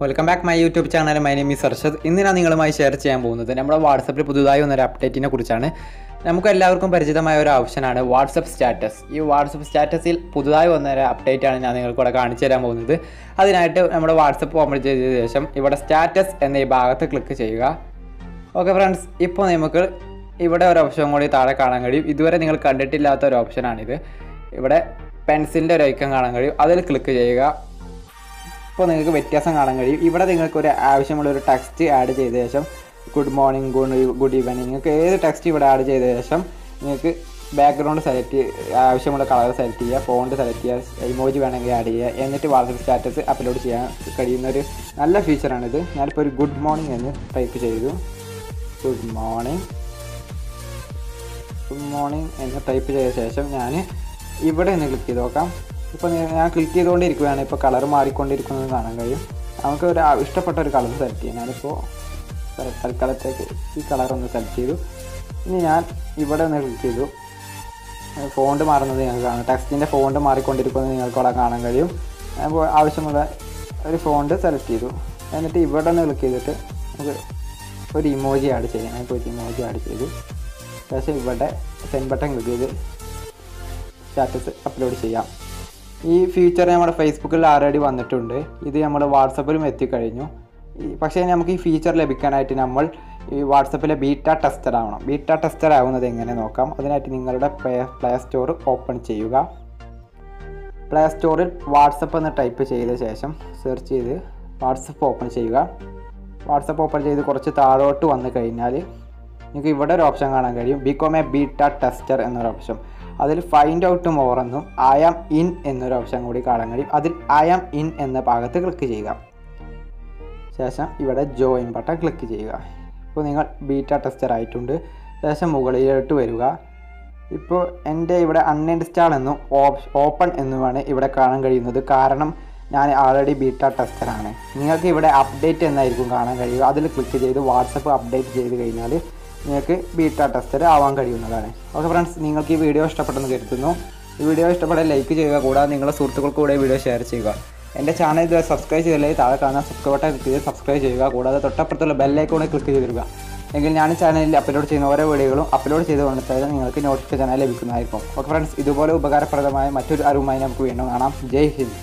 Welcome back my YouTube channel my name is Sarshad ഇന്ന് ഞാൻ നിങ്ങളുമായി ഷെയർ ചെയ്യാൻ പോകുന്നത് നമ്മുടെ വാട്സപ്പിൽ പുതുതായി വന്നൊരു അപ്ഡേറ്റിനെ കുറിച്ചാണ്. നമുക്ക് എല്ലാവർക്കും പരിചിതമായ ഒരു ഓപ്ഷനാണ് വാട്സപ്പ് സ്റ്റാറ്റസ് ഈ വാട്സപ്പ് സ്റ്റാറ്റസിൽ പുതുതായി വന്ന ഒരു അപ്ഡേറ്റ് ആണ് ഞാൻ നിങ്ങൾക്ക് ഇവിടെ കാണിച്ചു തരാൻ പോകുന്നത്. അതിനായിട്ട് നമ്മുടെ വാട്സപ്പ് ഓപ്പൺ ചെയ്ത ശേഷം ഇവിടെ സ്റ്റാറ്റസ് എന്ന ഈ ഭാഗത്ത് ക്ലിക്ക് ചെയ്യുക. ഓക്കെ ഫ്രണ്ട്സ് ഇപ്പോൾ നമുക്ക് ഇവിടെ ഒരു ഓപ്ഷൻ കൂടി താഴെ കാണാൻ കഴിയും. ഇതുവരെ നിങ്ങൾ കണ്ടിട്ടില്ലാത്ത ഒരു ഓപ്ഷനാണിത് ഇവിടെ പെൻസിലിന്റെ ഒരു ഐക്കൺ കാണാൻ കഴിയും. അതിൽ ക്ലിക്ക് ചെയ്യുക. ഇപ്പോൾ നിങ്ങൾക്ക് വ്യത്യാസം കാണാൻ കഴിയും. ഇവിടെ നിങ്ങൾക്ക് ഒരു ആവശ്യമുള്ള ഒരു ടെക്സ്റ്റ് ആഡ് ചെയ്ത ശേഷം good morning good good evening നിങ്ങൾക്ക് ഏത് ടെക്സ്റ്റ് ഇവിടെ ആഡ് ചെയ്ത ശേഷം നിങ്ങൾക്ക് ബാക്ക്ഗ്രൗണ്ട് സെലക്ട് ആവശ്യമുള്ള കളർ സെലക്ട് ചെയ്യുക ഫോണ്ട് സെലക്ട് ചെയ്യുക ഇമോജി വേണമെങ്കിൽ ആഡ് ചെയ്യുക എന്നിട്ട് വാട്സപ്പ് സ്റ്റാറ്റസ് അപ്ലോഡ് ചെയ്യാൻ കഴിയുന്ന ഒരു നല്ല ഫീച്ചറാണിത് ഞാനിപ്പോൾ ഒരു ഗുഡ് മോർണിംഗ് എന്ന് ടൈപ്പ് ചെയ്തു. ഗുഡ് മോർണിംഗ് ഗുഡ് മോർണിംഗ് എന്ന് ടൈപ്പ് ചെയ്ത ശേഷം ഞാൻ ഇവിടെ ഒന്ന് ക്ലിക്ക് ചെയ്ത് നോക്കാം. ഇപ്പോൾ ഞാൻ ക്ലിക്ക് ചെയ്തുകൊണ്ടിരിക്കുകയാണ്. ഇപ്പോൾ കളർ മാറിക്കൊണ്ടിരിക്കുന്നത് കാണാൻ കഴിയും. നമുക്ക് ഒരു ഇഷ്ടപ്പെട്ട ഒരു കളർ സെലക്ട് ചെയ്യാം. ഞാനിപ്പോൾ തൽ- തൽക്കാലത്തേക്ക് ഈ കളർ ഒന്ന് സെലക്ട് ചെയ്തു. ഇനി ഞാൻ ഇവിടെ ഒന്ന് ക്ലിക്ക് ചെയ്തു. ഫോണ്ട് മാറുന്നത് നിങ്ങൾക്ക് കാണാം. ടെക്സ്റ്റിന്റെ ഫോണ്ട് മാറിക്കൊണ്ടിരിക്കുന്നത് നിങ്ങൾക്ക് അവിടെ കാണാൻ കഴിയും. അപ്പോൾ ആവശ്യമുള്ള ഒരു ഫോണ്ട് സെലക്ട് ചെയ്തു. എന്നിട്ട് ഇവിടെ ഒന്ന് ക്ലിക്ക് ചെയ്തിട്ട് നമുക്ക് ഒരു ഇമോജി ആഡ് ചെയ്യാം. ഞാനിപ്പോൾ ഒരു ഇമോജി ആഡ് ചെയ്തു. ശേഷം ഇവിടെ സെൻഡ് ബട്ടൺ ക്ലിക്ക് ചെയ്ത് സ്റ്റാറ്റസ് അപ്ലോഡ് ചെയ്യാം. ഈ ഫീച്ചർ നമ്മുടെ ഫേസ്ബുക്കിൽ ആൾറെഡി വന്നിട്ടുണ്ട്. ഇത് നമ്മൾ വാട്സപ്പിലും എത്തിക്കഴിഞ്ഞു. പക്ഷേ നമുക്ക് ഈ ഫീച്ചർ ലഭിക്കാനായിട്ട് നമ്മൾ ഈ വാട്സപ്പിലെ ബീറ്റ ടെസ്റ്റർ ആവണം. ബീറ്റ ടെസ്റ്റർ ആവുന്നത് എങ്ങനെ നോക്കാം? അതിനായിട്ട് നിങ്ങളുടെ പ്ലേ പ്ലേ സ്റ്റോർ ഓപ്പൺ ചെയ്യുക. പ്ലേ സ്റ്റോറിൽ വാട്സപ്പ് എന്ന് ടൈപ്പ് ചെയ്ത ശേഷം സെർച്ച് ചെയ്ത് വാട്സപ്പ് ഓപ്പൺ ചെയ്യുക. വാട്സപ്പ് ഓപ്പൺ ചെയ്ത് കുറച്ച് താഴോട്ട് വന്നു കഴിഞ്ഞാൽ നിങ്ങൾക്ക് ഇവിടെ ഒരു ഓപ്ഷൻ കാണാൻ കഴിയും. ബികോം എ ബീറ്റ ടെസ്റ്റർ എന്നൊരു ഓപ്ഷൻ അതിൽ ഫൈൻഡ് ഔട്ട് മോർ എന്നും ഐ ആം ഇൻ എന്നൊരു ഓപ്ഷൻ കൂടി കാണാൻ കഴിയും. അതിൽ ഐ ആം ഇൻ എന്ന ഭാഗത്ത് ക്ലിക്ക് ചെയ്യുക. ശേഷം ഇവിടെ ജോയിൻ ബട്ടൺ ക്ലിക്ക് ചെയ്യുക. ഇപ്പോൾ നിങ്ങൾ ബീറ്റ ടെസ്റ്റർ ആയിട്ടുണ്ട്. ശേഷം മുകളിലോട്ട് വരിക. ഇപ്പോൾ എന്റെ ഇവിടെ അൺഇൻസ്റ്റാൾ എന്നും ഓപ്പൺ എന്നുമാണ് ഇവിടെ കാണാൻ കഴിയുന്നത്. കാരണം ഞാൻ ആൾറെഡി ബീറ്റ ടെസ്റ്ററാണ് നിങ്ങൾക്ക് ഇവിടെ അപ്ഡേറ്റ് എന്നായിരിക്കും കാണാൻ കഴിയുക. അതിൽ ക്ലിക്ക് ചെയ്ത് വാട്സപ്പ് അപ്ഡേറ്റ് ചെയ്ത് കഴിഞ്ഞാൽ നിങ്ങൾക്ക് ബീറ്റ ടെസ്റ്റർ ആവാൻ കഴിയുന്നതാണ്. ഓക്കെ ഫ്രണ്ട്സ് നിങ്ങൾക്ക് ഈ വീഡിയോ ഇഷ്ടപ്പെട്ടെന്ന് കരുതുന്നു. ഈ വീഡിയോ ഇഷ്ടപ്പെട്ടാൽ ലൈക്ക് ചെയ്യുക കൂടാതെ നിങ്ങളുടെ സുഹൃത്തുക്കൾക്ക് കൂടെ വീഡിയോ ഷെയർ ചെയ്യുക. എന്റെ ചാനൽ ഇതുവരെ സബ്സ്ക്രൈബ് ചെയ്തില്ലെങ്കിൽ താഴെ കാണുന്ന സബ്സ്ക്രൈബ് ബട്ടൺ ക്ലിക്ക് ചെയ്ത് സബ്സ്ക്രൈബ് ചെയ്യുക കൂടാതെ തൊട്ടപ്പുറത്തുള്ള ബെല്ലൈക്കോണിൽ ക്ലിക്ക് ചെയ്തിരിക്കുക എങ്കിൽ ഞാൻ ചാനലിൽ അപ്ലോഡ് ചെയ്യുന്ന ഓരോ വീഡിയോകളും അപ്ലോഡ് ചെയ്ത് കൊണ്ടുത്തന്നെ നിങ്ങൾക്ക് നോട്ടിഫിക്കേഷൻ ലഭിക്കുന്നതായിരിക്കും. ഓക്കെ ഫ്രണ്ട്സ് ഇതുപോലെ ഉപകാരപ്രദമായ മറ്റൊരു അറിവുമായി നമുക്ക് വീണ്ടും കാണാം. ജയ് ഹിന്ദ്.